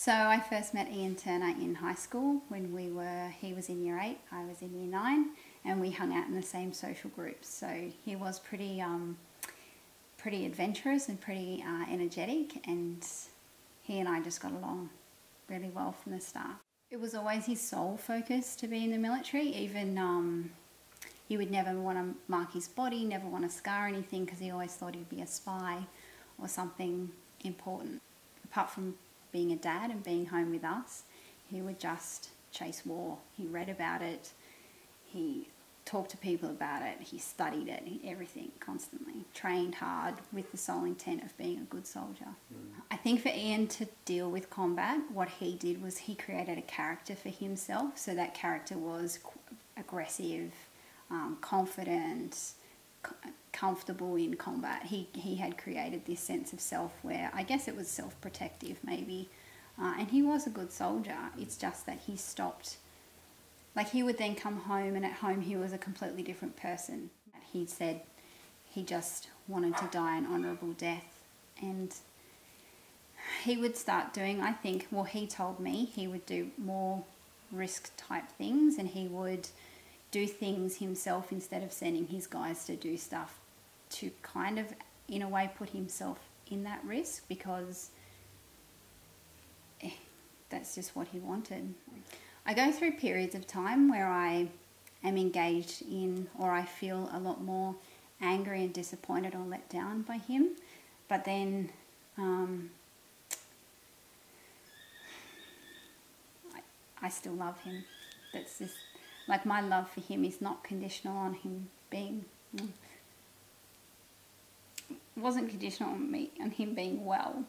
So I first met Ian Turner in high school when we were, he was in year eight, I was in year nine, and we hung out in the same social groups. So he was pretty, um, pretty adventurous and pretty uh, energetic, and he and I just got along really well from the start. It was always his sole focus to be in the military, even um, he would never want to mark his body, never want to scar anything because he always thought he'd be a spy or something important. Apart from being a dad and being home with us, he would just chase war. He read about it, he talked to people about it, he studied it, everything constantly. Trained hard with the sole intent of being a good soldier. Mm. I think for Ian to deal with combat, what he did was he created a character for himself. So that character was aggressive, um, confident, comfortable in combat. He, he had created this sense of self where I guess it was self protective, maybe. Uh, and he was a good soldier. It's just that he stopped. Like he would then come home, and at home he was a completely different person. He said he just wanted to die an honourable death. And he would start doing, I think, well, he told me he would do more risk type things and he would do things himself instead of sending his guys to do stuff to kind of, in a way, put himself in that risk because eh, that's just what he wanted. I go through periods of time where I am engaged in or I feel a lot more angry and disappointed or let down by him, but then um, I, I still love him. That's just like my love for him is not conditional on him being mm, wasn't conditional on me on him being well